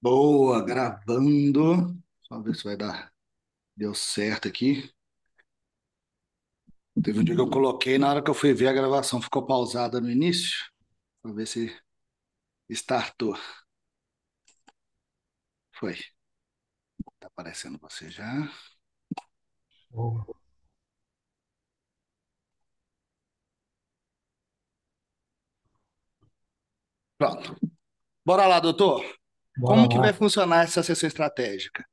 Boa, gravando. Só ver se vai dar. Deu certo aqui. Teve um dia que eu coloquei, na hora que eu fui ver a gravação ficou pausada no início. Vamos ver se startou. Foi. Tá aparecendo você já. Boa. Pronto. Bora lá, doutor. Bora Como que vai funcionar essa sessão estratégica?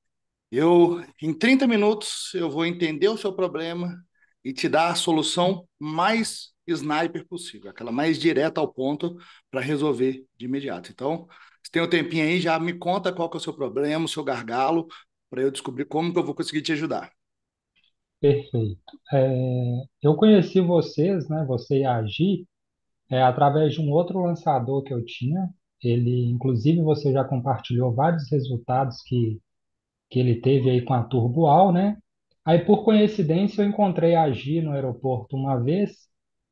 Eu, em 30 minutos, eu vou entender o seu problema e te dar a solução mais sniper possível, aquela mais direta ao ponto para resolver de imediato. Então, se tem um tempinho aí, já me conta qual que é o seu problema, o seu gargalo, para eu descobrir como que eu vou conseguir te ajudar. Perfeito. É, eu conheci vocês, né, você e a Agi, é, através de um outro lançador que eu tinha. Ele, inclusive, você já compartilhou vários resultados que, que ele teve aí com a Turboal, né? Aí, por coincidência, eu encontrei a Agi no aeroporto uma vez.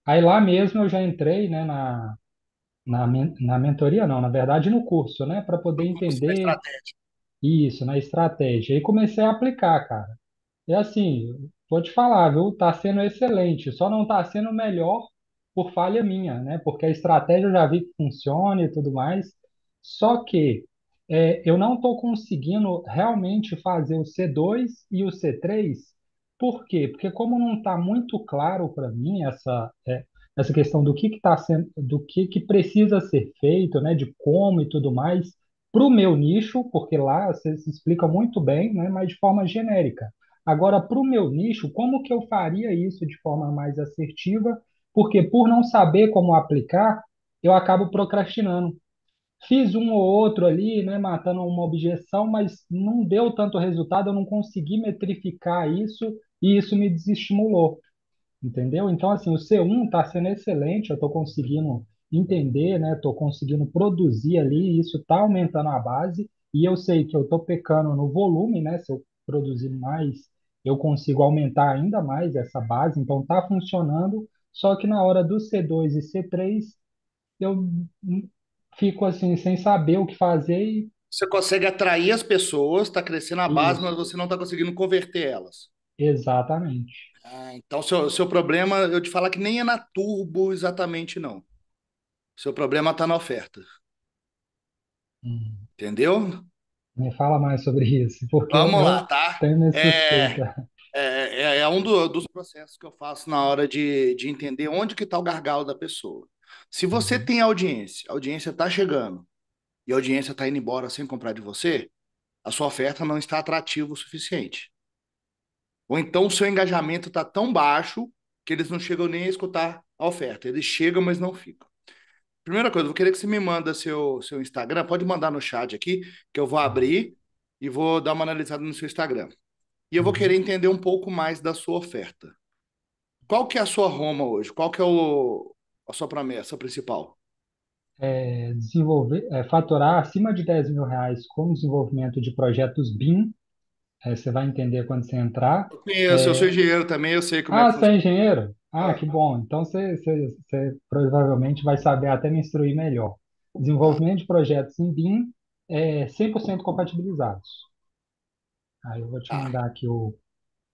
Aí lá mesmo eu já entrei, né, na, na, men- na mentoria, não, na verdade no curso, né, para poder entender estratégia. isso, na estratégia. E comecei a aplicar, cara. E assim, vou te falar, viu? Tá sendo excelente. Só não tá sendo melhor por falha minha, né? Porque a estratégia eu já vi que funciona e tudo mais. Só que é, eu não estou conseguindo realmente fazer o C2 e o C3. Por quê? Porque como não está muito claro para mim essa, é, essa questão do que que tá sendo, do que que precisa ser feito, né? De como e tudo mais, para o meu nicho, porque lá você se explica muito bem, né? Mas de forma genérica. Agora, para o meu nicho, como que eu faria isso de forma mais assertiva? Porque por não saber como aplicar, eu acabo procrastinando. Fiz um ou outro ali, né, matando uma objeção, mas não deu tanto resultado, eu não consegui metrificar isso e isso me desestimulou. Entendeu? Então, assim, o C1 está sendo excelente, eu estou conseguindo entender, né? Estou conseguindo produzir ali, isso está aumentando a base, e eu sei que eu estou pecando no volume, né? Se eu produzir mais, eu consigo aumentar ainda mais essa base, então está funcionando, só que na hora do C2 e C3, eu fico assim, sem saber o que fazer e Você consegue atrair as pessoas, está crescendo a base, mas isso, você não está conseguindo converter elas. exatamente. Ah, então, seu, seu problema, eu te falar que nem é na turbo exatamente, não. Seu problema está na oferta. Hum. Entendeu? Me fala mais sobre isso, porque Vamos lá, tá? tenho minha É, suspeita. É, é um do- dos processos que eu faço na hora de, de entender onde que está o gargalo da pessoa. Se você Uhum. tem audiência, a audiência está chegando e a audiência está indo embora sem comprar de você, a sua oferta não está atrativa o suficiente. Ou então o seu engajamento está tão baixo que eles não chegam nem a escutar a oferta. Eles chegam, mas não ficam. Primeira coisa, eu vou querer que você me manda seu, seu Instagram. Pode mandar no chat aqui, que eu vou abrir e vou dar uma analisada no seu Instagram. E eu vou querer Uhum. entender um pouco mais da sua oferta. Qual que é a sua Roma hoje? Qual que é o, a sua promessa principal? É, desenvolver, é, faturar acima de dez mil reais com desenvolvimento de projetos BIM, é, você vai entender quando você entrar. Eu conheço, eu sou É, engenheiro também, eu sei como é que ah, você é engenheiro? Ah, Ah, que bom. Então você, você, você provavelmente vai saber até me instruir melhor. Desenvolvimento de projetos em BIM é 100% compatibilizados. Aí eu vou te Tá, mandar aqui o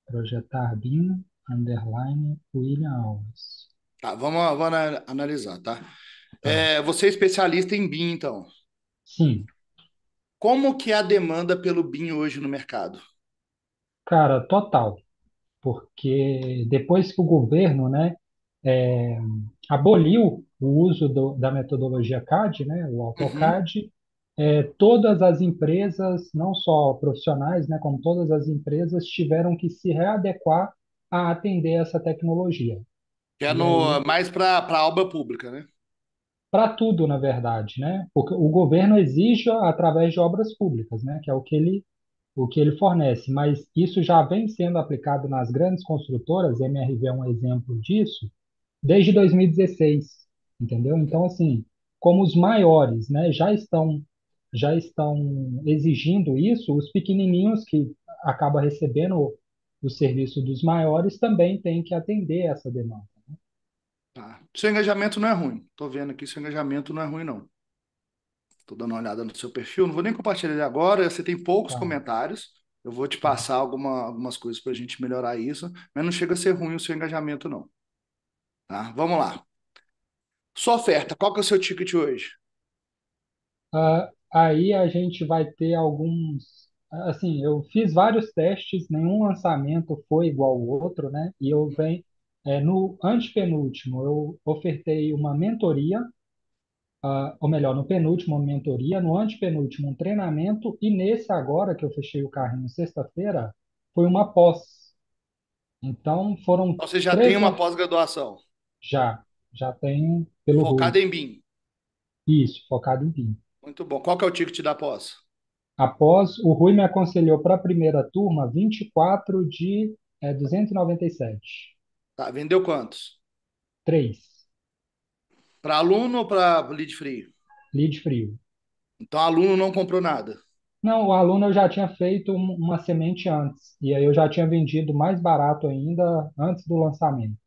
projetar BIM, underline, William Alves. tá. Vamos, vamos ana- analisar, tá? Tá. É, você é especialista em BIM, então. Sim, Como que é a demanda pelo BIM hoje no mercado? cara, total. porque depois que o governo, né, é, aboliu o uso do- da metodologia CAD, né, o Uhum. É, todas as empresas, não só profissionais, né, como todas as empresas, tiveram que se readequar a atender essa tecnologia. Que é no, aí, mais para para obra pública, né? para tudo, na verdade, né, porque o governo exige através de obras públicas, né, que é o que ele o que ele fornece, mas isso já vem sendo aplicado nas grandes construtoras, MRV é um exemplo disso, desde 2016, entendeu? Então, assim, como os maiores, né, já estão já estão exigindo isso, os pequenininhos que acabam recebendo o serviço dos maiores também têm que atender essa demanda. Tá. Seu engajamento não é ruim. Tô vendo aqui, seu engajamento não é ruim, não. Estou dando uma olhada no seu perfil, não vou nem compartilhar ele agora, você tem poucos Tá, comentários. Eu vou te tá. passar alguma, algumas coisas para a gente melhorar isso, mas não chega a ser ruim o seu engajamento, não. Tá? Vamos lá. Sua oferta, qual que é o seu ticket hoje? Ah, aí a gente vai ter alguns. Assim, eu fiz vários testes, nenhum lançamento foi igual ao outro, né? E eu venho. é, no antepenúltimo, eu ofertei uma mentoria, ah, ou melhor, no penúltimo, uma mentoria, no antepenúltimo, um treinamento, e nesse agora, que eu fechei o carrinho sexta-feira, foi uma pós. Então, foram Então, você já tem três. uma lan- pós-graduação Já, já tenho pelo Rui. focada em BIM. Isso, focado em PIN. Muito bom. Qual que é o ticket da pós? Após, o Rui me aconselhou para a primeira turma 24 de é, 297. Tá, vendeu quantos? 3. Para aluno ou para lead free? Lead frio. Então, aluno não comprou nada. Não, o aluno eu já tinha feito um- uma semente antes. E aí eu já tinha vendido mais barato ainda antes do lançamento.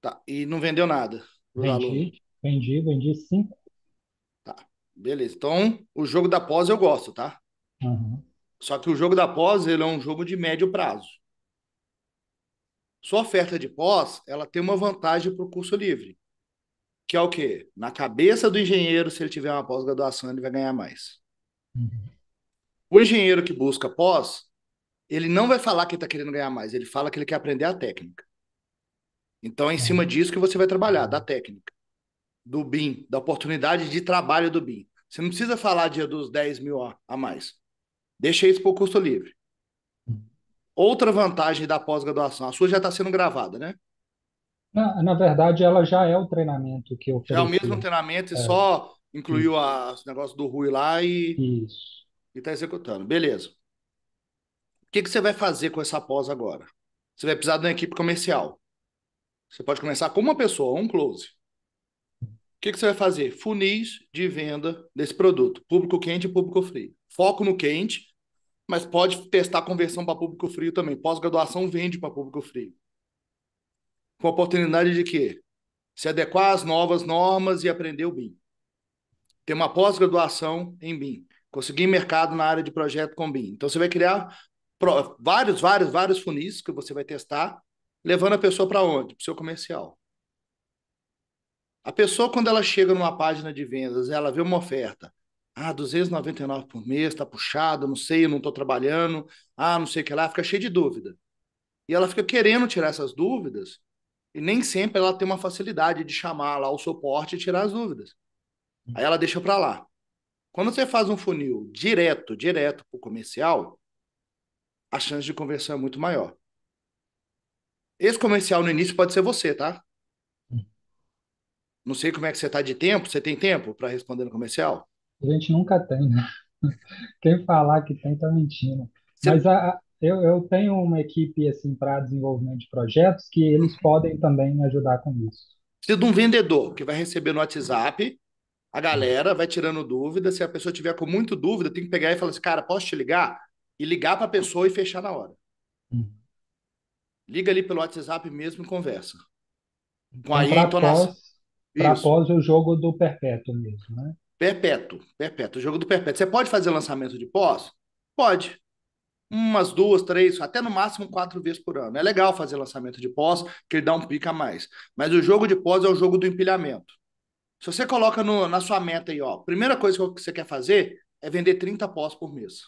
Tá, e não vendeu nada para. Vendi, vendi, vendi 5. Tá, beleza. Então, o jogo da pós eu gosto, tá? Só que o jogo da pós, ele é um jogo de médio prazo. Sua oferta de pós, ela tem uma vantagem para o curso livre, que é o quê? Na cabeça do engenheiro, se ele tiver uma pós-graduação, ele vai ganhar mais. O engenheiro que busca pós, ele não vai falar que ele está querendo ganhar mais, ele fala que ele quer aprender a técnica. Então, é em cima disso que você vai trabalhar, da técnica, do BIM, da oportunidade de trabalho do BIM. Você não precisa falar dia dos 10 mil a mais. Deixa isso para o curso livre. Outra vantagem da pós-graduação, a sua já está sendo gravada, né? Na, na verdade, ela já é o treinamento que eu Já é o mesmo treinamento e É, só incluiu os negócios do Rui lá e está executando. Beleza. O que, que você vai fazer com essa pós agora? Você vai precisar de uma equipe comercial. Você pode começar com uma pessoa, um close. O que, que você vai fazer? Funis de venda desse produto. Público quente e público frio. Foco no quente, mas pode testar conversão para público frio também. Pós-graduação vende para público frio. Com a oportunidade de quê? Se adequar às novas normas e aprender o BIM. Ter uma pós-graduação em BIM. Conseguir mercado na área de projeto com BIM. Então você vai criar vários, vários, vários funis que você vai testar, levando a pessoa para onde? Para o seu comercial. A pessoa, quando ela chega numa página de vendas, ela vê uma oferta. Ah, 299 por mês, tá puxado, não sei, eu não estou trabalhando. Ah, não sei o que lá, fica cheia de dúvida. E ela fica querendo tirar essas dúvidas, e nem sempre ela tem uma facilidade de chamar lá o suporte e tirar as dúvidas. Aí ela deixa para lá. Quando você faz um funil direto, direto para o comercial, a chance de conversão é muito maior. Esse comercial no início pode ser você, tá? Não sei como é que você está de tempo. Você tem tempo para responder no comercial? A gente nunca tem, né? Quem falar que tem tá mentindo. Você Mas a, eu, eu tenho uma equipe assim para desenvolvimento de projetos que eles podem também me ajudar com isso. precisa de um vendedor que vai receber no WhatsApp a galera, vai tirando dúvida. Se a pessoa tiver com muito dúvida, tem que pegar e falar assim: cara, posso te ligar? E ligar para a pessoa e fechar na hora. Hum. Liga ali pelo WhatsApp mesmo e conversa. Com Então, a entonação. pós, para pós o jogo do perpétuo mesmo, né? Perpétuo, perpétuo, jogo do perpétuo. Você pode fazer lançamento de pós? Pode. Umas duas, três, até no máximo quatro vezes por ano. É legal fazer lançamento de pós, que ele dá um pica a mais. Mas o jogo de pós é o jogo do empilhamento. Se você coloca no- na sua meta aí, ó, primeira coisa que você quer fazer é vender 30 pós por mês.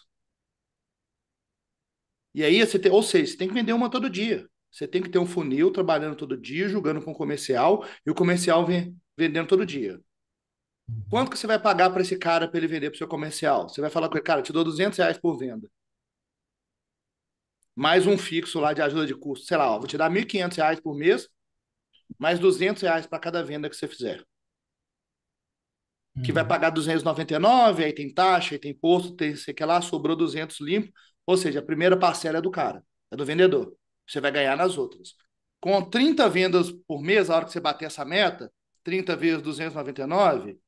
E aí você tem, ou seja, você tem que vender uma todo dia. Você tem que ter um funil trabalhando todo dia, jogando com o comercial, e o comercial vem vendendo todo dia. Quanto que você vai pagar para esse cara para ele vender para o seu comercial? Você vai falar com ele, cara, te dou 200 reais por venda. Mais um fixo lá de ajuda de custo. Sei lá, ó, vou te dar 1.500 reais por mês, mais 200 reais para cada venda que você fizer. Que vai Uhum. pagar 299, aí tem taxa, aí tem imposto, tem sei que lá, sobrou 200 limpo. Ou seja, a primeira parcela é do cara, é do vendedor. Você vai ganhar nas outras. Com 30 vendas por mês, a hora que você bater essa meta, 30 vezes 299,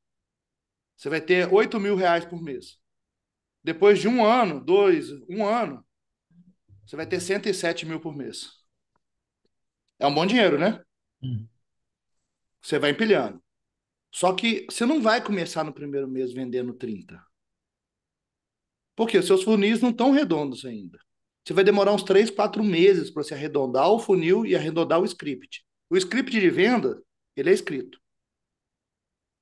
você vai ter 8 mil reais por mês. Depois de um ano, dois, um ano, você vai ter 107 mil por mês. É um bom dinheiro, né? Uhum. Você vai empilhando. Só que você não vai começar no primeiro mês vendendo 30. Porque os seus funis não estão redondos ainda. Você vai demorar uns 3, 4 meses para você arredondar o funil e arredondar o script. O script de venda, ele é escrito.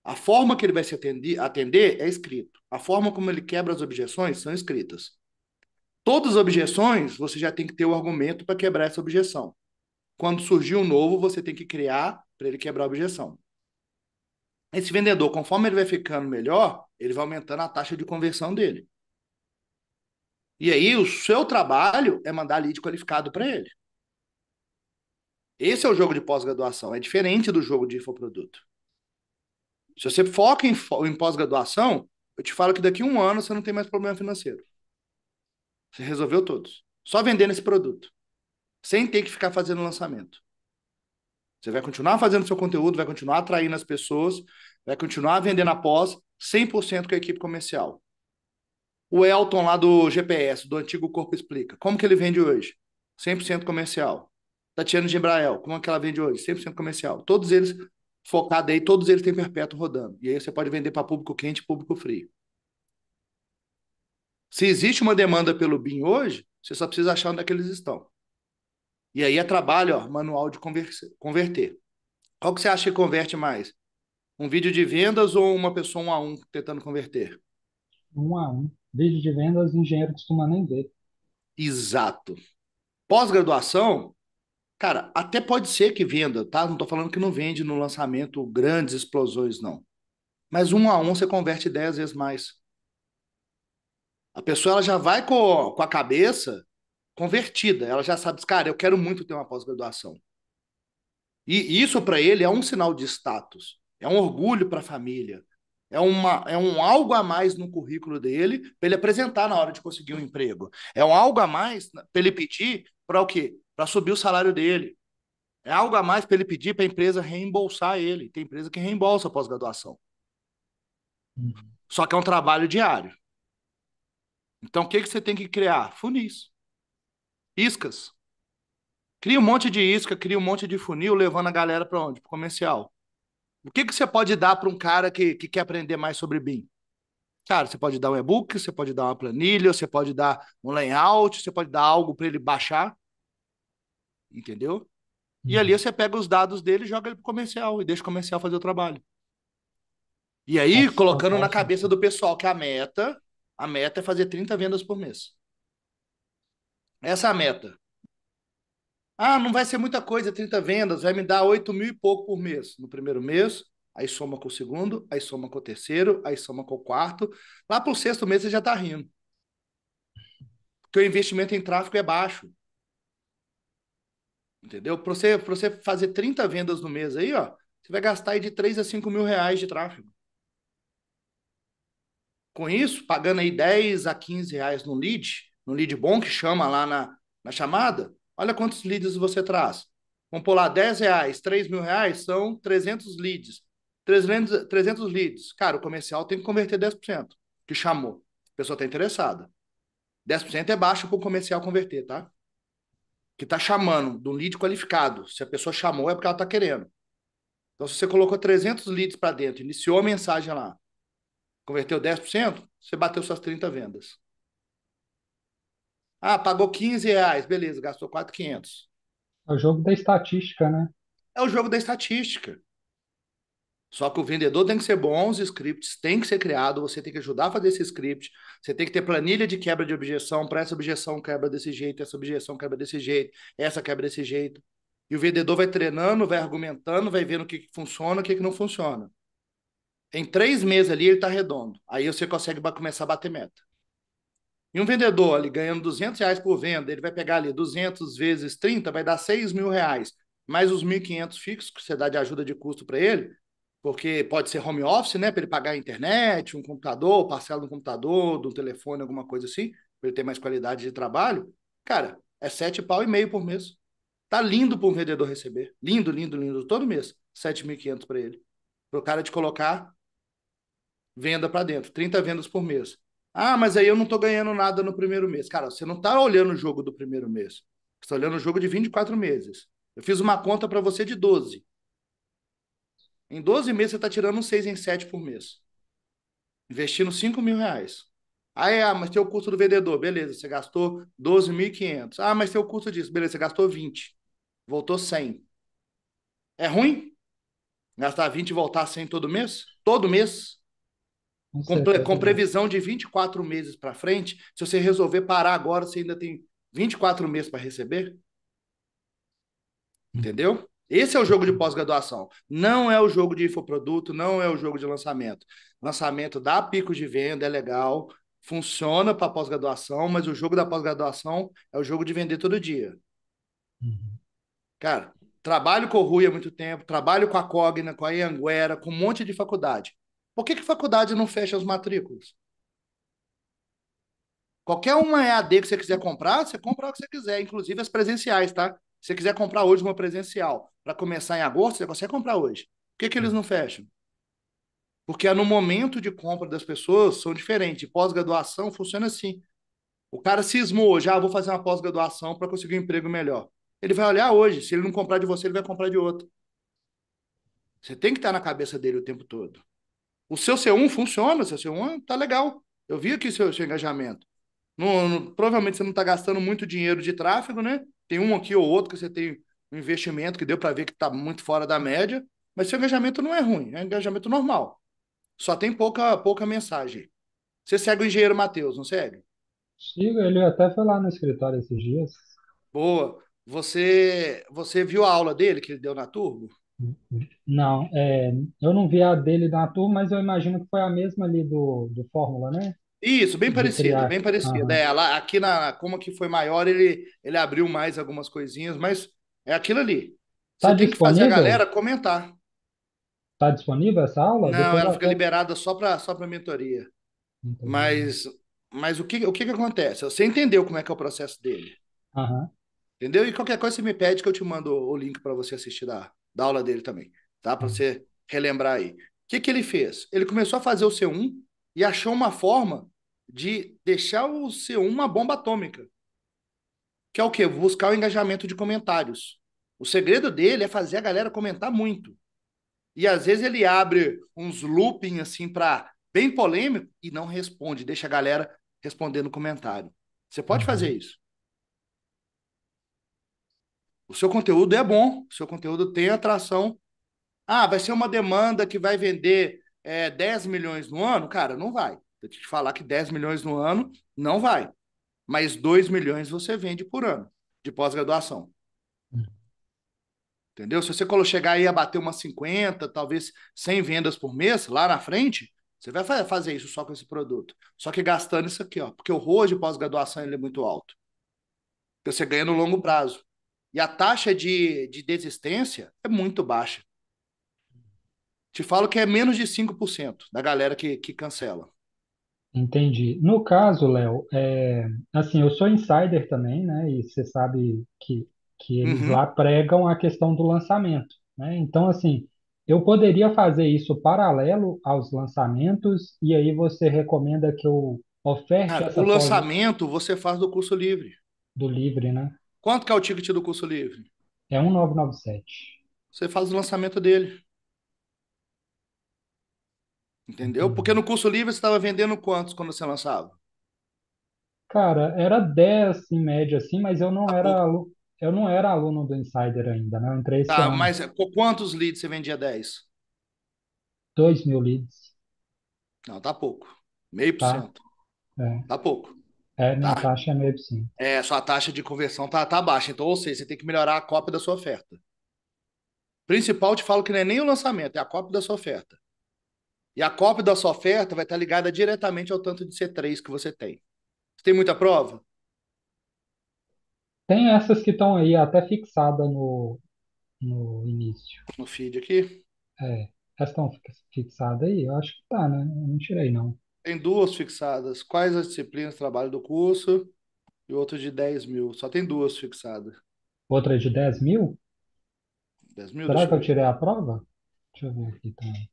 A forma que ele vai se atender, atender é escrito. A forma como ele quebra as objeções são escritas. Todas as objeções, você já tem que ter o argumento para quebrar essa objeção. Quando surgir um novo, você tem que criar para ele quebrar a objeção. Esse vendedor, conforme ele vai ficando melhor, ele vai aumentando a taxa de conversão dele. E aí, o seu trabalho é mandar lead qualificado para ele. Esse é o jogo de pós-graduação. É diferente do jogo de infoproduto. Se você foca em, em pós-graduação, eu te falo que daqui a um ano você não tem mais problema financeiro. Você resolveu todos. Só vendendo esse produto. Sem ter que ficar fazendo lançamento. Você vai continuar fazendo seu conteúdo, vai continuar atraindo as pessoas, vai continuar vendendo após 100% com a equipe comercial. O Elton lá do GPS, do antigo Corpo Explica, como que ele vende hoje? 100% comercial. Tatiana de Embrael, como é que ela vende hoje? 100% comercial. Todos eles focados aí, todos eles têm perpétuo rodando. E aí você pode vender para público quente e público frio. Se existe uma demanda pelo BIM hoje, você só precisa achar onde é que eles estão. E aí é trabalho, ó, manual de converter. Qual que você acha que converte mais? Um vídeo de vendas ou uma pessoa um a um tentando converter? Um a um. Vídeo de vendas, engenheiro costuma nem ver. Exato. Pós-graduação, cara, até pode ser que venda, tá? Não estou falando que não vende no lançamento grandes explosões, não. Mas um a um você converte dez vezes mais. A pessoa ela já vai com, com a cabeça convertida. Ela já sabe, cara, eu quero muito ter uma pós-graduação. E isso para ele é um sinal de status, é um orgulho para a família, é, uma, é um algo a mais no currículo dele para ele apresentar na hora de conseguir um emprego. É um algo a mais para ele pedir para o quê? Para subir o salário dele. É algo a mais para ele pedir para a empresa reembolsar ele. Tem empresa que reembolsa pós-graduação. Uhum. Só que é um trabalho diário. Então, o que, que você tem que criar? Funis. Iscas. Cria um monte de isca, cria um monte de funil, levando a galera para onde? Para comercial. O que, que você pode dar para um cara que, que quer aprender mais sobre BIM? Cara, você pode dar um e-book, você pode dar uma planilha, você pode dar um layout, você pode dar algo para ele baixar. Entendeu? E ali uhum. você pega os dados dele e joga ele pro comercial e deixa o comercial fazer o trabalho. E aí, colocando na cabeça do pessoal que a meta, a meta é fazer 30 vendas por mês. Essa é a meta. Ah, não vai ser muita coisa, 30 vendas, vai me dar 8 mil e pouco por mês. No primeiro mês, aí soma com o segundo, aí soma com o terceiro, aí soma com o quarto. Lá para o sexto mês você já está rindo. Porque o investimento em tráfego é baixo. Entendeu? Para você, você fazer 30 vendas no mês aí, ó, você vai gastar aí de 3 a 5 mil reais de tráfego. Com isso, pagando aí 10 a 15 reais no lead, no lead bom que chama lá na, na chamada, olha quantos leads você traz. Vamos lá 10 reais, 3 mil reais, são 300 leads. 300, 300 leads. Cara, o comercial tem que converter 10%, que chamou. A pessoa está interessada. 10% é baixo para o comercial converter, tá? Que está chamando de um lead qualificado. Se a pessoa chamou, é porque ela está querendo. Então, se você colocou 300 leads para dentro, iniciou a mensagem lá, converteu 10%, você bateu suas 30 vendas. Ah, pagou 15 reais, beleza, gastou 4,500. É o jogo da estatística, né? É o jogo da estatística. Só que o vendedor tem que ser bom, os scripts têm que ser criados, você tem que ajudar a fazer esse script, você tem que ter planilha de quebra de objeção, para essa objeção quebra desse jeito, essa objeção quebra desse jeito, essa quebra desse jeito. E o vendedor vai treinando, vai argumentando, vai vendo o que, que funciona, o que, que não funciona. Em três meses ali ele está redondo. Aí você consegue começar a bater meta. E um vendedor ali ganhando 200 reais por venda, ele vai pegar ali 200 vezes 30, vai dar 6 mil reais. Mais os 1.500 fixos que você dá de ajuda de custo para ele, porque pode ser home office, né? Para ele pagar a internet, um computador, parcela do computador, do telefone, alguma coisa assim, para ele ter mais qualidade de trabalho. Cara, é sete pau e meio por mês. Tá lindo para um vendedor receber. Lindo, lindo, lindo. Todo mês. 7.500 para ele. Para o cara de colocar venda para dentro. 30 vendas por mês. Ah, mas aí eu não estou ganhando nada no primeiro mês. Cara, você não está olhando o jogo do primeiro mês. Você está olhando o jogo de 24 meses. Eu fiz uma conta para você de 12. Em 12 meses, você está tirando um 6 em 7 por mês. Investindo 5 mil reais. Aí, ah, mas tem o custo do vendedor. Beleza, você gastou 12.500. Ah, mas tem o custo disso. Beleza, você gastou 20. Voltou 100. É ruim? Gastar 20 e voltar 100 todo mês? Todo mês? Com Com, com previsão de 24 meses para frente, se você resolver parar agora, você ainda tem 24 meses para receber? Entendeu? Esse é o jogo de pós-graduação. Não é o jogo de infoproduto, não é o jogo de lançamento. Lançamento dá pico de venda, é legal, funciona para pós-graduação, mas o jogo da pós-graduação é o jogo de vender todo dia. Uhum. Cara, trabalho com o Rui há muito tempo, trabalho com a Cogna, com a Anguera, com um monte de faculdade. Por que que faculdade não fecha as matrículas? Qualquer uma EAD que você quiser comprar, você compra o que você quiser, inclusive as presenciais, tá? Se você quiser comprar hoje uma presencial para começar em agosto, você consegue comprar hoje. Por que que eles não fecham? Porque no momento de compra das pessoas são diferentes. Pós-graduação funciona assim. O cara cismou hoje, ah, vou fazer uma pós-graduação para conseguir um emprego melhor. Ele vai olhar hoje, se ele não comprar de você, ele vai comprar de outro. Você tem que estar na cabeça dele o tempo todo. O seu C1 funciona, o seu C1 tá legal. Eu vi aqui seu, seu engajamento. Não- não- provavelmente você não está gastando muito dinheiro de tráfego, né? Tem um aqui ou outro que você tem um investimento que deu para ver que está muito fora da média, mas seu engajamento não é ruim, é um engajamento normal. Só tem pouca, pouca mensagem. Você segue o engenheiro Matheus, não segue? Sigo, ele até foi lá no escritório esses dias. Boa. Você, você viu a aula dele que ele deu na Turbo? Não, é, eu não vi a dele na turma, mas eu imagino que foi a mesma ali do, do Fórmula, né? Isso, bem De parecida, bem parecida. Aham. É, lá, aqui na, como que foi maior, ele, ele abriu mais algumas coisinhas, mas é aquilo ali. Tá Você tem que fazer a disponível? galera comentar. Tá disponível essa aula? Não, Depois ela fica liberada só para só para mentoria. Entendi. Mas, mas o que, o que que acontece? Você entendeu como é que é o processo dele, Aham. entendeu? E qualquer coisa você me pede que eu te mando o link para você assistir da, da aula dele também, tá? Para você relembrar aí. O que que ele fez? Ele começou a fazer o C1 e achou uma forma de deixar o C1 uma bomba atômica, que é o quê? Buscar o engajamento de comentários. O segredo dele é fazer a galera comentar muito. E às vezes ele abre uns looping assim para bem polêmico e não responde, deixa a galera responder no comentário. Você pode fazer Aham. isso. O seu conteúdo é bom, o seu conteúdo tem atração. Ah, vai ser uma demanda que vai vender é, 10 milhões no ano? Cara, não vai. Eu te falar que 10 milhões no ano não vai. Mas 2 milhões você vende por ano de pós-graduação. Entendeu? Se você chegar aí a bater umas 50, talvez 100 vendas por mês, lá na frente, você vai fa- fazer isso só com esse produto. Só que gastando isso aqui, ó. Porque o ROI de pós-graduação ele é muito alto. Porque você ganha no longo prazo. E a taxa de, de desistência é muito baixa. Te falo que é menos de 5% da galera que, que cancela. Entendi. No caso, Léo, é, assim, eu sou insider também, né? E você sabe que, que eles lá Uhum. pregam a questão do lançamento, né? Então, assim, eu poderia fazer isso paralelo aos lançamentos, e aí você recomenda que eu oferte Cara, o essa pós lançamento você faz do curso livre. do Livre, né? Quanto que é o ticket do curso livre? É 1997. Você faz o lançamento dele. Entendeu? Porque no curso livre você estava vendendo quantos quando você lançava? Cara, era 10 em média, assim, mas eu não Tá era, alu- eu não era aluno do Insider ainda, né? Eu entrei esse Tá, ano. mas com quantos leads você vendia 10? dois mil leads, Não, tá pouco. Meio por tá? cento. É, Tá pouco, é, minha tá? taxa é meio por cento. É, sua taxa de conversão tá, tá baixa. Então, ou seja, você tem que melhorar a cópia da sua oferta. Principal, eu te falo que não é nem o lançamento, é a cópia da sua oferta. E a cópia da sua oferta vai estar ligada diretamente ao tanto de C3 que você tem. Você tem muita prova? Tem essas que estão aí até fixada no, no início. No feed aqui? É, essas estão fix- fixadas aí? Eu acho que tá, né? Eu não tirei, não. Tem duas fixadas. Quais as disciplinas de trabalho do curso? E outro de 10 mil. Só tem duas fixadas. Outra de 10 mil? 10 mil? Será que eu tirei a prova? Deixa eu ver aqui também.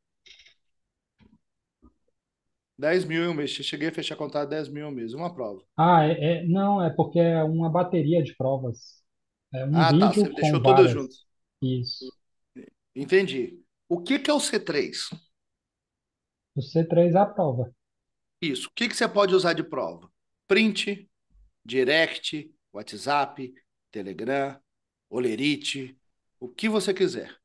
10 mil em um mês. Cheguei a fechar contrato 10 mil em um mês. Uma prova. Ah, é, é- não, é porque é uma bateria de provas. É um Ah, tá. Você com deixou todas juntas. Isso. Entendi. O que que é o C3? O C3 aprova. Isso. O que que você pode usar de prova? Print, direct, WhatsApp, Telegram, Olerite, o que você quiser.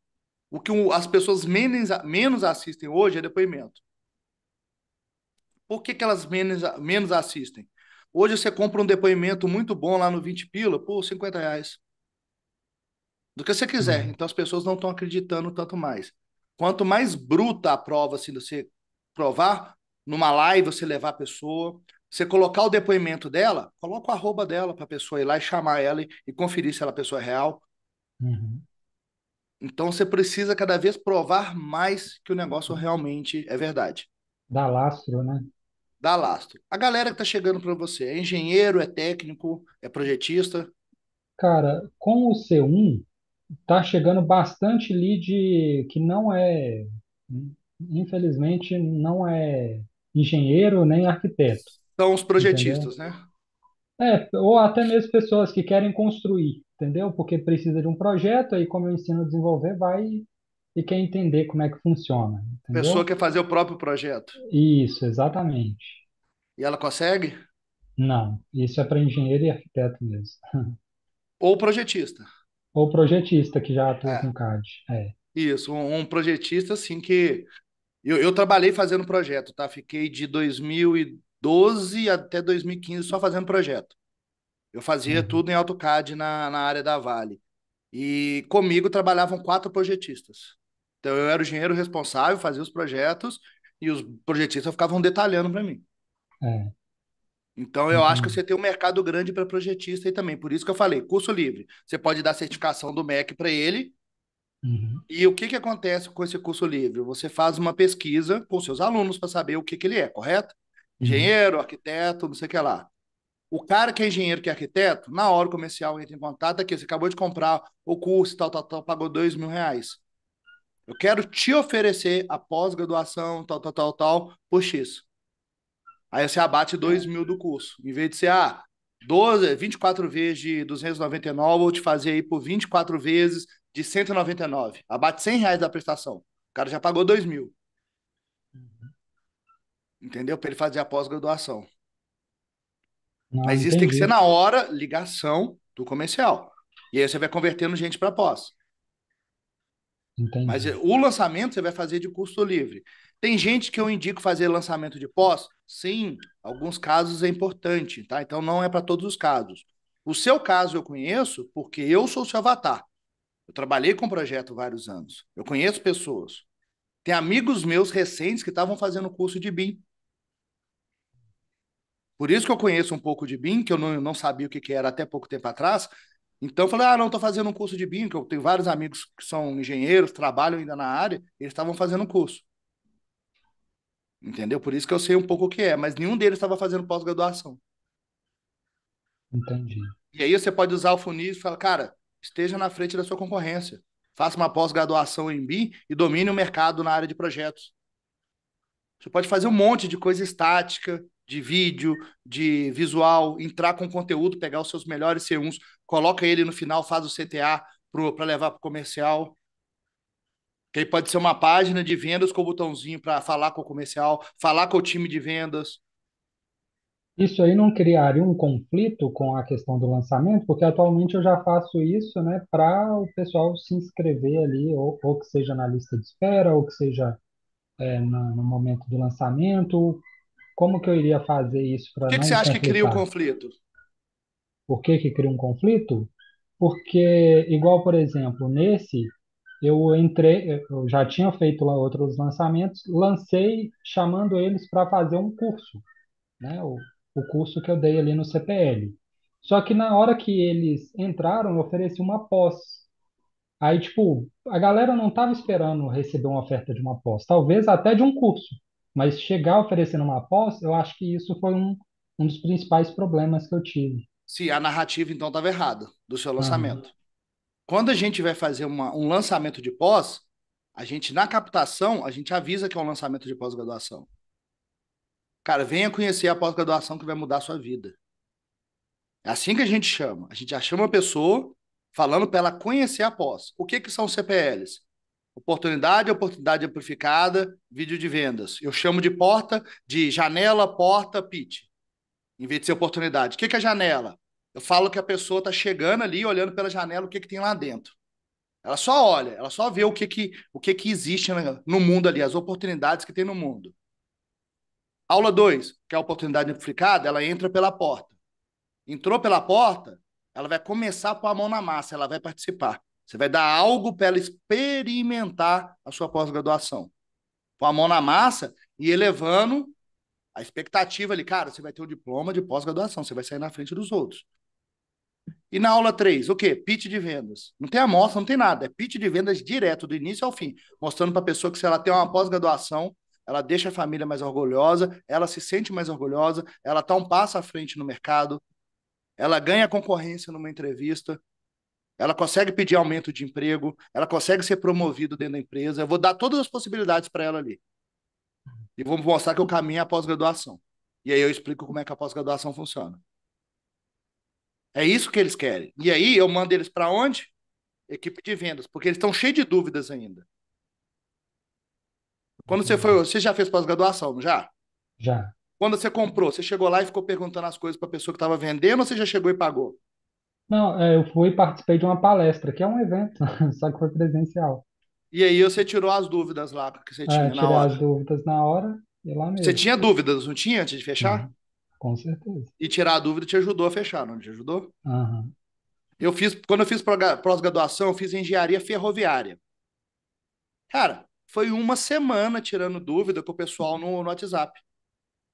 O que as pessoas menos, menos assistem hoje é depoimento. Por que, que elas menos, menos assistem? Hoje você compra um depoimento muito bom lá no 20 pila por 50 reais. Do que você quiser. Uhum. Então as pessoas não estão acreditando tanto mais. Quanto mais bruta a prova, assim, você provar, numa live você levar a pessoa, você colocar o depoimento dela, coloca o arroba dela para a pessoa ir lá e chamar ela e, e conferir se ela é pessoa real. Uhum. Então você precisa cada vez provar mais que o negócio realmente é verdade. Dá lastro, né? Dá lastro. A galera que está chegando para você é engenheiro, é técnico, é projetista? Cara, com o C1, tá chegando bastante lead que não é, infelizmente, não é engenheiro nem arquiteto, São os entendeu? projetistas, né? É, ou até mesmo pessoas que querem construir, entendeu? Porque precisa de um projeto, aí como eu ensino a desenvolver, vai e quer entender como é que funciona, A pessoa entendeu? quer fazer o próprio projeto. Isso, exatamente. E ela consegue? Não, isso é para engenheiro e arquiteto mesmo. Ou projetista. Ou projetista que já atua É, com CAD. É. isso. Um, um projetista, assim, que... Eu, eu trabalhei fazendo projeto, tá? Fiquei de 2012 até 2015 só fazendo projeto. Eu fazia Uhum. tudo em AutoCAD na, na área da Vale. E comigo trabalhavam quatro projetistas. Então eu era o engenheiro responsável, fazia os projetos e os projetistas ficavam detalhando para mim. É, Então eu acho que entendi. você tem um mercado grande para projetista aí também. Por isso que eu falei, curso livre. Você pode dar certificação do MEC para ele. Uhum. E o que que acontece com esse curso livre? Você faz uma pesquisa com seus alunos para saber o que que ele é, correto? Uhum. Engenheiro, arquiteto, não sei o que lá. O cara que é engenheiro, que é arquiteto, na hora o comercial entra em contato aqui, você acabou de comprar o curso, tal, tal, tal, pagou dois mil reais. Eu quero te oferecer a pós-graduação, tal, tal, tal, tal, por X. Aí você abate dois mil do curso. Em vez de ser, ah, 12, 24 vezes de 299, eu vou te fazer aí por 24 vezes de 199. Abate 100 reais da prestação. O cara já pagou dois mil, entendeu? Para ele fazer a pós-graduação. Não, Mas isso tem que ser entendi. na hora, ligação do comercial. E aí você vai convertendo gente para pós. Mas Entendi. eh, o lançamento você vai fazer de custo livre. Tem gente que eu indico fazer lançamento de pós? Sim, alguns casos é importante, tá? Então não é para todos os casos. O seu caso eu conheço porque eu sou seu avatar. Eu trabalhei com o projeto vários anos. Eu conheço pessoas. Tem amigos meus recentes que estavam fazendo curso de BIM. Por isso que eu conheço um pouco de BIM, que eu não, não sabia o que, que era até pouco tempo atrás. Então eu falei, ah, não, estou fazendo um curso de BIM, que eu tenho vários amigos que são engenheiros, trabalham ainda na área, eles estavam fazendo um curso. Entendeu? Por isso que eu sei um pouco o que é, mas nenhum deles estava fazendo pós-graduação. Entendi. E aí você pode usar o funil e falar, cara, esteja na frente da sua concorrência. Faça uma pós-graduação em BIM e domine o mercado na área de projetos. Você pode fazer um monte de coisa estática, de vídeo, de visual, entrar com conteúdo, pegar os seus melhores C1s, coloca ele no final, faz o CTA para levar para o comercial. Que aí pode ser uma página de vendas com o botãozinho para falar com o comercial, falar com o time de vendas. Isso aí não criaria um conflito com a questão do lançamento? Porque atualmente eu já faço isso, né, para o pessoal se inscrever ali, ou, ou que seja na lista de espera, ou que seja é, na- no momento do lançamento. Como que eu iria fazer isso para que, que você não acha que cria o conflitar? conflito? Por que que cria um conflito? Porque, igual, por exemplo, nesse, eu entrei, eu já tinha feito lá outros lançamentos, lancei chamando eles para fazer um curso, né? O, o curso que eu dei ali no CPL. Só que na hora que eles entraram, eu ofereci uma pós. Aí, tipo, a galera não estava esperando receber uma oferta de uma pós, talvez até de um curso. Mas chegar oferecendo uma pós, eu acho que isso foi um, um dos principais problemas que eu tive. Se a narrativa então estava errada do seu lançamento. Quando a gente vai fazer uma, um lançamento de pós, a gente, na captação, a gente avisa que é um lançamento de pós-graduação. Cara, venha conhecer a pós-graduação que vai mudar a sua vida. É assim que a gente chama. A gente já chama a pessoa falando para ela conhecer a pós. O que, que são CPLs? Oportunidade, oportunidade amplificada, vídeo de vendas. Eu chamo de porta, de janela, porta, pitch. Em vez de ser oportunidade. O que, é janela? Eu falo que a pessoa está chegando ali, olhando pela janela, o que, que tem lá dentro. Ela só olha, ela só vê o que, que, o que, que existe no mundo ali, as oportunidades que tem no mundo. Aula 2, que é a oportunidade amplificada, ela entra pela porta. Entrou pela porta, ela vai começar a pôr a mão na massa, ela vai participar. Você vai dar algo para ela experimentar a sua pós-graduação. Pôr a mão na massa e elevando a expectativa ali. Cara, você vai ter o um diploma de pós-graduação, você vai sair na frente dos outros. E na aula 3, o quê? Pitch de vendas. Não tem amostra, não tem nada. É pitch de vendas direto, do início ao fim. Mostrando para a pessoa que se ela tem uma pós-graduação, ela deixa a família mais orgulhosa, ela se sente mais orgulhosa, ela está um passo à frente no mercado, ela ganha concorrência numa entrevista, ela consegue pedir aumento de emprego, ela consegue ser promovido dentro da empresa. Eu vou dar todas as possibilidades para ela ali. E vou mostrar que o caminho é a pós-graduação. E aí eu explico como é que a pós-graduação funciona. É isso que eles querem. E aí eu mando eles para onde? Equipe de vendas, porque eles estão cheios de dúvidas ainda. Quando você foi, você já fez pós-graduação, já? Já. Quando você comprou, você chegou lá e ficou perguntando as coisas para a pessoa que estava vendendo ou você já chegou e pagou? Não, é, eu fui e participei de uma palestra, que é um evento, só que foi presencial. E aí você tirou as dúvidas lá que você É, tinha na hora. as dúvidas na hora e lá Você mesmo. tinha dúvidas, não tinha, antes de fechar? Uhum, com certeza. E tirar a dúvida te ajudou a fechar, não te ajudou? Aham. Eu fiz, quando eu fiz pós-graduação, eu fiz engenharia ferroviária. Cara, foi uma semana tirando dúvida com o pessoal no, no WhatsApp.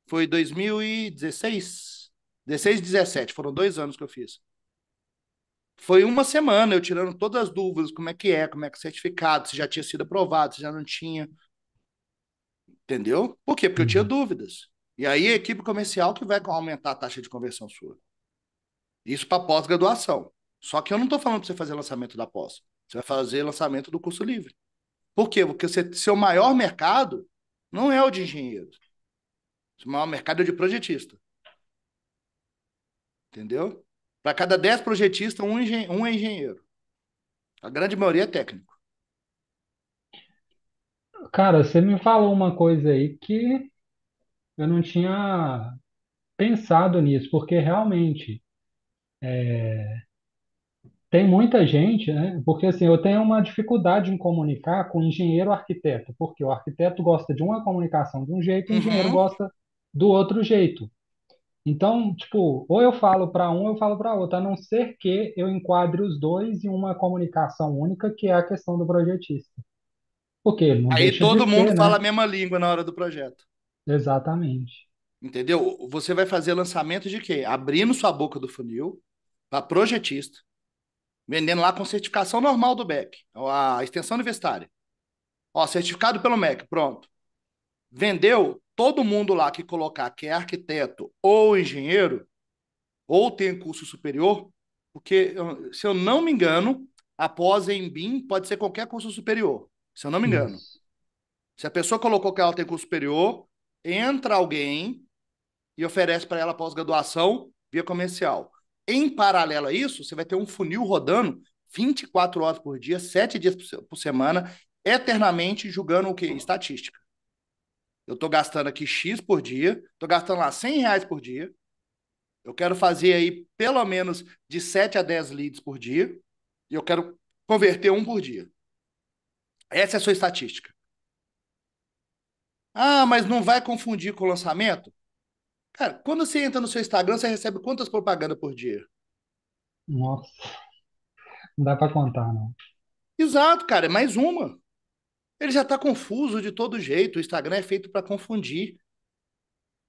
Foi 2016, 16, 17, foram dois anos que eu fiz. Foi uma semana eu tirando todas as dúvidas, como é que é, como é que é certificado, se já tinha sido aprovado, se já não tinha. Entendeu? Por quê? Porque eu tinha Uhum. dúvidas. E aí a equipe comercial que vai aumentar a taxa de conversão sua. Isso para pós-graduação. Só que eu não estou falando para você fazer lançamento da pós. Você vai fazer lançamento do curso livre. Por quê? Porque você, seu maior mercado não é o de engenheiro. Seu maior mercado é o de projetista. Entendeu? Para cada 10 projetistas, um, engen um é engenheiro. A grande maioria é técnico. Cara, você me falou uma coisa aí que eu não tinha pensado nisso, porque realmente tem muita gente, né? Porque assim, eu tenho uma dificuldade em comunicar com engenheiro arquiteto, porque o arquiteto gosta de uma comunicação de um jeito, o engenheiro Uhum. gosta do outro jeito. Então, tipo, ou eu falo para um, ou eu falo para outro, a não ser que eu enquadre os dois em uma comunicação única, que é a questão do projetista. Porque não Aí deixa de todo mundo ser, fala né? a mesma língua na hora do projeto. Exatamente. Entendeu? Você vai fazer lançamento de quê? Abrindo sua boca do funil para projetista, vendendo lá com certificação normal do BEC, a extensão universitária. Ó, certificado pelo MEC, pronto. Vendeu, todo mundo lá que colocar que é arquiteto ou engenheiro, ou tem curso superior, porque, se eu não me engano, após em BIM pode ser qualquer curso superior, se eu não me engano. Isso. Se a pessoa colocou que ela tem curso superior, entra alguém e oferece para ela pós-graduação via comercial. Em paralelo a isso, você vai ter um funil rodando 24 horas por dia, 7 dias por semana, eternamente julgando o quê? Estatística. Eu estou gastando aqui X por dia, estou gastando lá 100 reais por dia. Eu quero fazer aí pelo menos de 7 a 10 leads por dia. E eu quero converter um por dia. Essa é a sua estatística. Ah, mas não vai confundir com o lançamento? Cara, quando você entra no seu Instagram, você recebe quantas propagandas por dia? Nossa, não dá para contar, não. Exato, cara, é mais uma. Ele já está confuso de todo jeito. O Instagram é feito para confundir.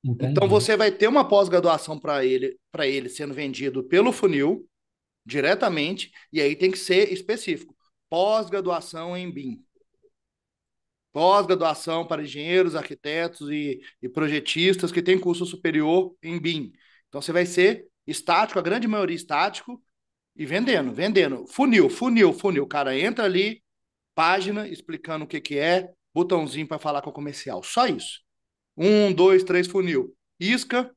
Então Entendi. você vai ter uma pós-graduação para ele, para ele sendo vendido pelo funil diretamente, e aí tem que ser específico. Pós-graduação em BIM. Pós-graduação para engenheiros, arquitetos e, e projetistas que têm curso superior em BIM. Então você vai ser estático, a grande maioria estático, e vendendo, vendendo. Funil, funil, funil. O cara entra ali, página explicando o que, que é, botãozinho para falar com o comercial. Só isso. Um, dois, três, funil. Isca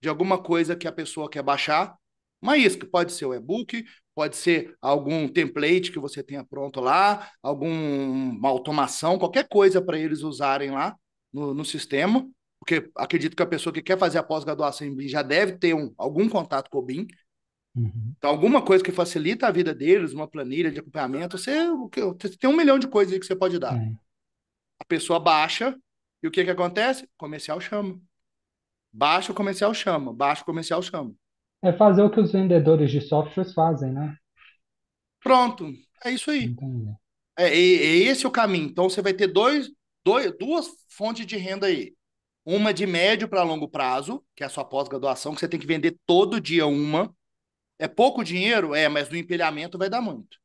de alguma coisa que a pessoa quer baixar. Uma isca. Pode ser o e-book, pode ser algum template que você tenha pronto lá, alguma automação, qualquer coisa para eles usarem lá no, no sistema, porque acredito que a pessoa que quer fazer a pós-graduação em BIM já deve ter um, algum contato com o BIM. Uhum. Então, alguma coisa que facilita a vida deles, uma planilha de acompanhamento, você, você tem um milhão de coisas que você pode dar. É. A pessoa baixa, e o que, que acontece? O comercial chama. Baixa, o comercial chama. Baixa, o comercial chama. É fazer o que os vendedores de softwares fazem, né? Pronto, é isso aí. Entendi. É, é, é esse o caminho. Então, você vai ter dois, dois, duas fontes de renda aí. Uma de médio para longo prazo, que é a sua pós-graduação, que você tem que vender todo dia uma. É pouco dinheiro? É, mas no empilhamento vai dar muito.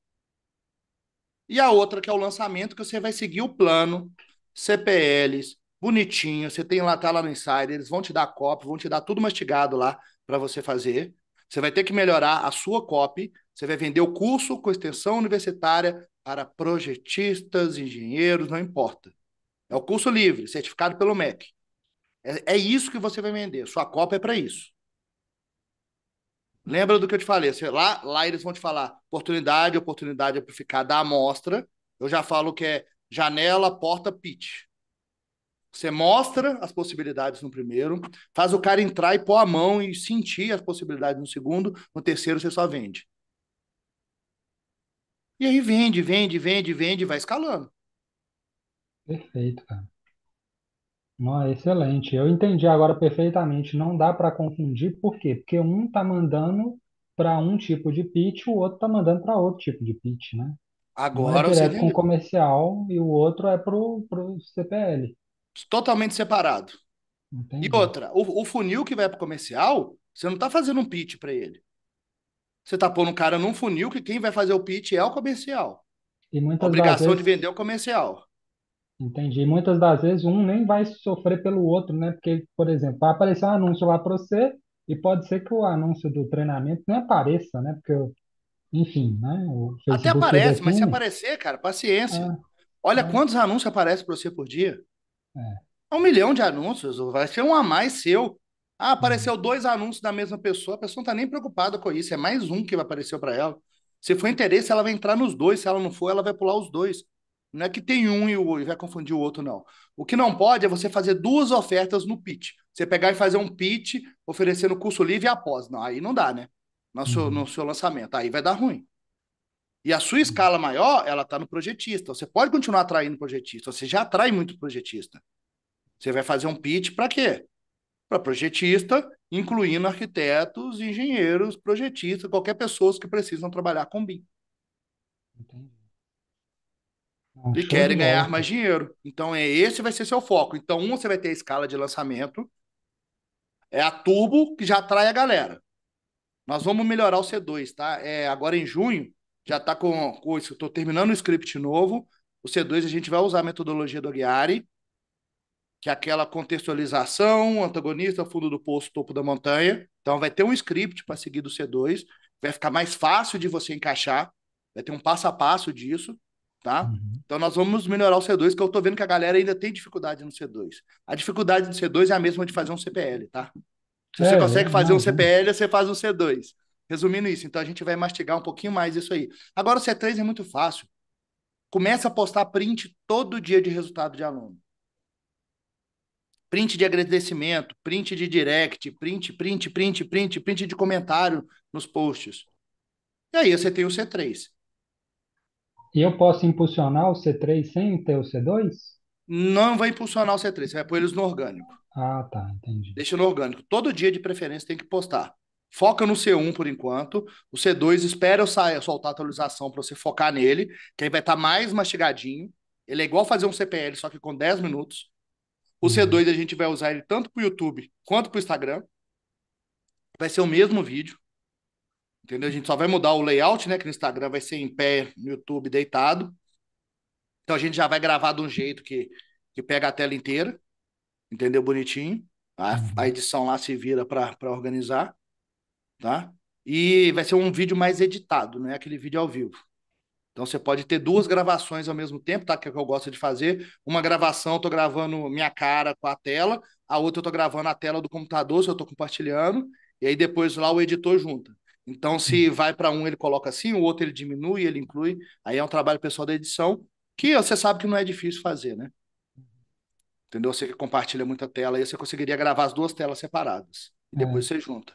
E a outra, que é o lançamento, que você vai seguir o plano, CPLs, bonitinho. Você tem lá, tá lá no Insider, eles vão te dar copy, vão te dar tudo mastigado lá para você fazer. Você vai ter que melhorar a sua copy. Você vai vender o curso com extensão universitária para projetistas, engenheiros, não importa. É o curso livre, certificado pelo MEC. É, é isso que você vai vender. Sua cópia é para isso. Lembra do que eu te falei? Você, lá, lá eles vão te falar oportunidade, oportunidade amplificada da amostra. Eu já falo que é janela, porta, pitch. Você mostra as possibilidades no primeiro, faz o cara entrar e pôr a mão e sentir as possibilidades no segundo, no terceiro você só vende. E aí vende, vende, vende, vende, vai escalando. Perfeito, cara. Não, excelente. Eu entendi agora perfeitamente. Não dá para confundir, por quê? Porque um está mandando para um tipo de pitch, o outro está mandando para outro tipo de pitch, né? Um é Agora você direto com comercial e o outro é pro, pro CPL. Totalmente separado. E Entendi. outra, o, o funil que vai para comercial, você não está fazendo um pitch para ele. Você está pondo o cara num funil que quem vai fazer o pitch é o comercial. E A muitas das obrigação de vezes, vender é o comercial. Entendi. E muitas das vezes um nem vai sofrer pelo outro, né? Porque, por exemplo, vai aparecer um anúncio lá para você e pode ser que o anúncio do treinamento nem apareça, né? Porque, enfim, né? O Até Facebook aparece, mas se redefine. aparecer, cara, paciência. É, Olha é, quantos anúncios aparecem para você por dia. é. É um milhão de anúncios, vai ser um a mais seu. Ah, Uhum. apareceu dois anúncios da mesma pessoa, a pessoa não está nem preocupada com isso, é mais um que vai aparecer para ela. Se for interesse, ela vai entrar nos dois, se ela não for, ela vai pular os dois. Não é que tem um e, o, e vai confundir o outro, não. O que não pode é você fazer duas ofertas no pitch. Você pegar e fazer um pitch oferecendo curso livre após. Não, aí não dá, né? No seu, no Uhum. seu lançamento. Aí vai dar ruim. E a sua escala maior, ela está no projetista. Você pode continuar atraindo projetista. Você já atrai muito projetista. Você vai fazer um pitch para quê? Para projetista, incluindo arquitetos, engenheiros, projetistas, qualquer pessoa que precisam trabalhar com BIM Entendi. Não, e querem ganhar mais dinheiro. Então, é esse vai ser seu foco. Então, um, você vai ter a escala de lançamento, é a turbo que já atrai a galera. Nós vamos melhorar o C2, tá? É, agora em junho, já está com, com isso. Estou terminando o script novo. O C2 a gente vai usar a metodologia do Aguiari, que é aquela contextualização, antagonista, fundo do poço, topo da montanha. Então vai ter um script para seguir do C2, vai ficar mais fácil de você encaixar, vai ter um passo a passo disso, tá? Uhum. Então nós vamos melhorar o C2, que eu estou vendo que a galera ainda tem dificuldade no C2. A dificuldade do C2 é a mesma de fazer um CPL, tá? Se você É, consegue eu fazer um. CPL, você faz um C2. Resumindo isso, então a gente vai mastigar um pouquinho mais isso aí. Agora o C3 é muito fácil. Começa a postar print todo dia de resultado de aluno print de agradecimento, print de direct, print, print, print, print, print de comentário nos posts. E aí você tem o C3. E eu posso impulsionar o C3 sem ter o C2? Não vai impulsionar o C3, você vai pôr eles no orgânico. Ah, tá, entendi. Deixa no orgânico. Todo dia de preferência tem que postar. Foca no C1 por enquanto. O C2 espera eu sair, soltar a atualização para você focar nele, que aí vai estar tá mais mastigadinho. Ele é igual fazer um CPL, só que com 10 minutos. O Uhum. C2 a gente vai usar ele tanto para o YouTube quanto para o Instagram. Vai ser o mesmo vídeo. Entendeu? A gente só vai mudar o layout, né? Que no Instagram vai ser em pé, no YouTube deitado. Então a gente já vai gravar de um jeito que, que pega a tela inteira. Entendeu? Bonitinho. A, a Uhum. edição lá se vira para organizar, tá? E vai ser um vídeo mais editado, não é aquele vídeo ao vivo. Então você pode ter duas gravações ao mesmo tempo, tá? Que é o que eu gosto de fazer. Uma gravação, eu tô gravando minha cara com a tela, a outra eu tô gravando a tela do computador, se eu tô compartilhando, e aí depois lá o editor junta. Então, se vai para um, ele coloca assim, o outro ele diminui, ele inclui. Aí é um trabalho pessoal da edição, que você sabe que não é difícil fazer, né? Entendeu? Você que compartilha muita tela, aí você conseguiria gravar as duas telas separadas. E É, depois você junta,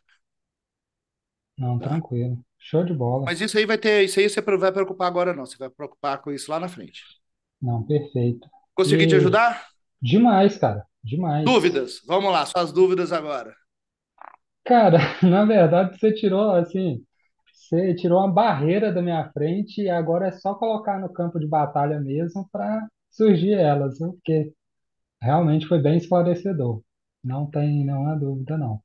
não, tá? tranquilo. Show de bola. Mas isso aí vai ter, isso aí você não vai preocupar agora, não. Você vai preocupar com isso lá na frente. Não, perfeito. Consegui te E ajudar? demais, cara, demais. Dúvidas? Vamos lá, suas dúvidas agora. Cara, na verdade, você tirou assim, você tirou uma barreira da minha frente e agora é só colocar no campo de batalha mesmo para surgir elas, viu? Porque realmente foi bem esclarecedor. Não tem nenhuma dúvida, não.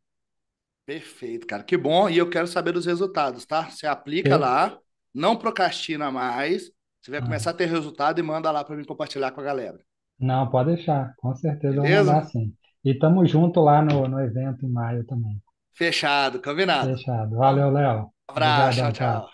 Perfeito, cara. Que bom. E eu quero saber dos resultados, tá? Você aplica Per- lá, não procrastina mais. Você vai ah, começar a ter resultado e manda lá para mim compartilhar com a galera. Não, pode deixar, com certeza eu vou mandar Beleza? sim. E tamo junto lá no, no evento em maio também. Fechado, combinado. Fechado. Valeu, Léo. abraço, tchau, Obrigadão, cara. tchau.